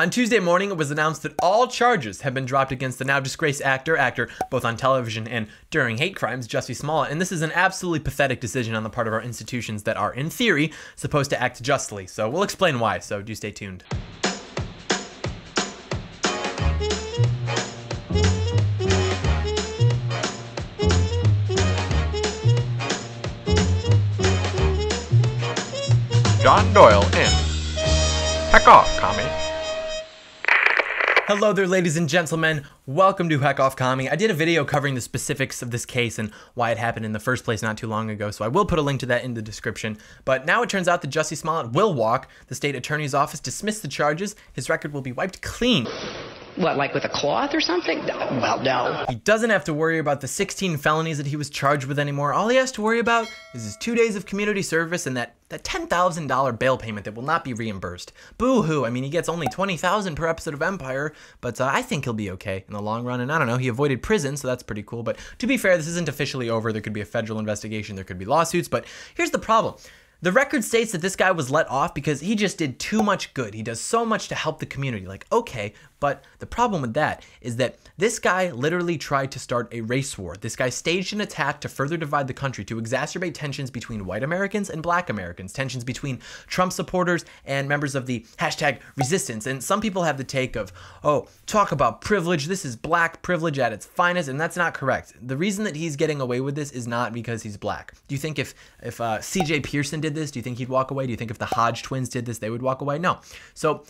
On Tuesday morning, it was announced that all charges have been dropped against the now disgraced actor, actor both on television and during hate crimes, Jussie Smollett. And this is an absolutely pathetic decision on the part of our institutions that are, in theory, supposed to act justly. So we'll explain why, so do stay tuned. John Doyle in. Heck off, commie. Hello there, ladies and gentlemen. Welcome to Heck Off Commie. I did a video covering the specifics of this case and why it happened in the first place not too long ago, so I will put a link to that in the description. But now it turns out that Jussie Smollett will walk. The state attorney's office dismissed the charges. His record will be wiped clean. What, like with a cloth or something? Well, no. He doesn't have to worry about the 16 felonies that he was charged with anymore. All he has to worry about is his two days of community service and that, that $10,000 bail payment that will not be reimbursed. Boo hoo. I mean, he gets only 20000 per episode of Empire, but uh, I think he'll be okay in the long run. And I don't know, he avoided prison, so that's pretty cool. But to be fair, this isn't officially over. There could be a federal investigation, there could be lawsuits. But here's the problem the record states that this guy was let off because he just did too much good. He does so much to help the community. Like, okay, but the problem with that is that this guy literally tried to start a race war. This guy staged an attack to further divide the country, to exacerbate tensions between white Americans and black Americans, tensions between Trump supporters and members of the hashtag resistance. And some people have the take of, oh, talk about privilege. This is black privilege at its finest. And that's not correct. The reason that he's getting away with this is not because he's black. Do you think if, if uh, CJ Pearson did this, do you think he'd walk away? Do you think if the Hodge twins did this, they would walk away? No. So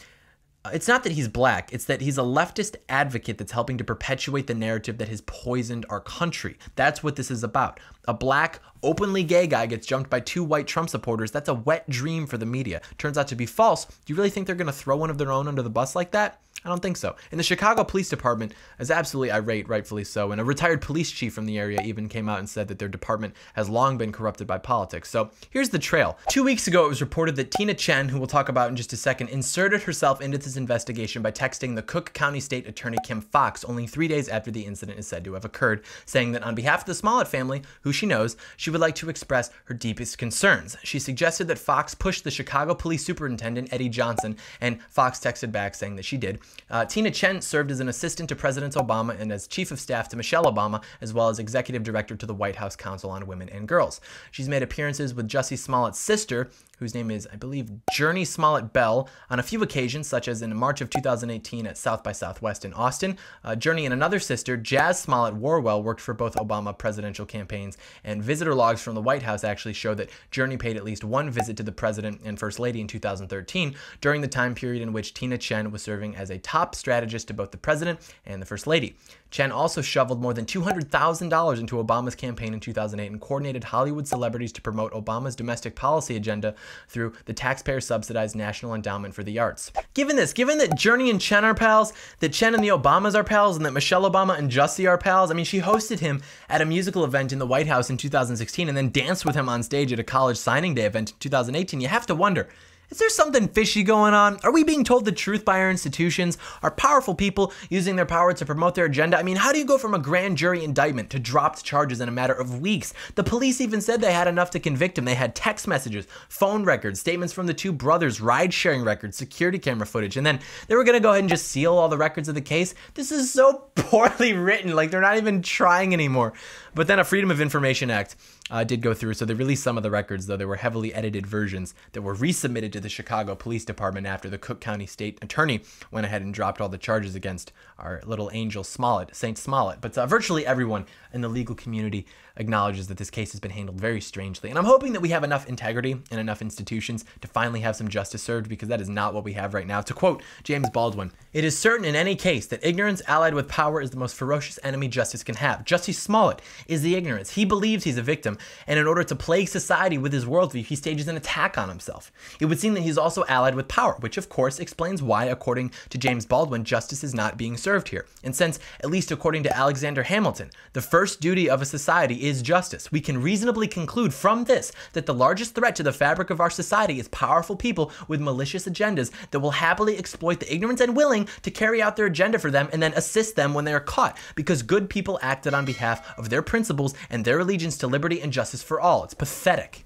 uh, it's not that he's black, it's that he's a leftist advocate that's helping to perpetuate the narrative that has poisoned our country. That's what this is about. A black, openly gay guy gets jumped by two white Trump supporters. That's a wet dream for the media. Turns out to be false. Do you really think they're going to throw one of their own under the bus like that? I don't think so. And the Chicago Police Department is absolutely irate, rightfully so. And a retired police chief from the area even came out and said that their department has long been corrupted by politics. So here's the trail. Two weeks ago, it was reported that Tina Tchen, who we'll talk about in just a second, inserted herself into this investigation by texting the Cook County State Attorney Kim Foxx only three days after the incident is said to have occurred, saying that on behalf of the Smollett family, who she knows, she would like to express her deepest concerns. She suggested that Foxx push the Chicago Police Superintendent, Eddie Johnson, and Foxx texted back saying that she did. Uh, Tina Tchen served as an assistant to President Obama and as chief of staff to Michelle Obama, as well as executive director to the White House Council on Women and Girls. She's made appearances with Jussie Smollett's sister, whose name is, I believe, Jurnee Smollett Bell, on a few occasions, such as in March of 2018 at South by Southwest in Austin. Uh, Jurnee and another sister, Jazz Smollett Warwell, worked for both Obama presidential campaigns, and visitor logs from the White House actually show that Jurnee paid at least one visit to the president and first lady in 2013 during the time period in which Tina Tchen was serving as a top strategist to both the president and the first lady. Tchen also shoveled more than $200,000 into Obama's campaign in 2008 and coordinated Hollywood celebrities to promote Obama's domestic policy agenda through the taxpayer subsidized National Endowment for the Arts. Given this, given that Jurnee and Tchen are pals, that Tchen and the Obamas are pals, and that Michelle Obama and Jussie are pals, I mean, she hosted him at a musical event in the White House in 2016 and then danced with him on stage at a college signing day event in 2018. You have to wonder is there something fishy going on? Are we being told the truth by our institutions? Are powerful people using their power to promote their agenda? I mean, how do you go from a grand jury indictment to dropped charges in a matter of weeks? The police even said they had enough to convict him. They had text messages, phone records, statements from the two brothers, ride sharing records, security camera footage, and then they were gonna go ahead and just seal all the records of the case. This is so poorly written, like they're not even trying anymore. But then a Freedom of Information Act uh, did go through. So they released some of the records, though they were heavily edited versions that were resubmitted to the Chicago Police Department after the Cook County State Attorney went ahead and dropped all the charges against our little angel Smollett, Saint Smollett. But uh, virtually everyone in the legal community acknowledges that this case has been handled very strangely. And I'm hoping that we have enough integrity and enough institutions to finally have some justice served because that is not what we have right now. To quote James Baldwin, it is certain in any case that ignorance allied with power is the most ferocious enemy justice can have. Jussie Smollett is the ignorance. He believes he's a victim, and in order to plague society with his worldview, he stages an attack on himself. It would seem that he's also allied with power, which of course explains why, according to James Baldwin, justice is not being served here. And since, at least according to Alexander Hamilton, the first duty of a society is justice, we can reasonably conclude from this that the largest threat to the fabric of our society is powerful people with malicious agendas that will happily exploit the ignorance and willing to carry out their agenda for them and then assist them when they are caught because good people acted on behalf of their principles and their allegiance to liberty and justice for all. It's pathetic.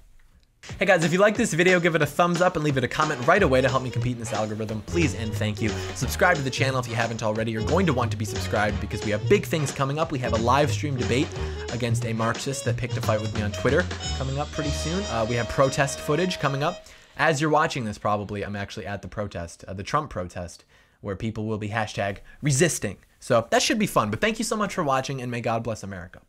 Hey guys, if you like this video, give it a thumbs up and leave it a comment right away to help me compete in this algorithm. Please and thank you. Subscribe to the channel if you haven't already. You're going to want to be subscribed because we have big things coming up. We have a live stream debate against a Marxist that picked a fight with me on Twitter coming up pretty soon. Uh, we have protest footage coming up. As you're watching this, probably, I'm actually at the protest, uh, the Trump protest, where people will be hashtag resisting. So that should be fun. But thank you so much for watching, and may God bless America.